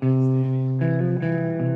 Steady.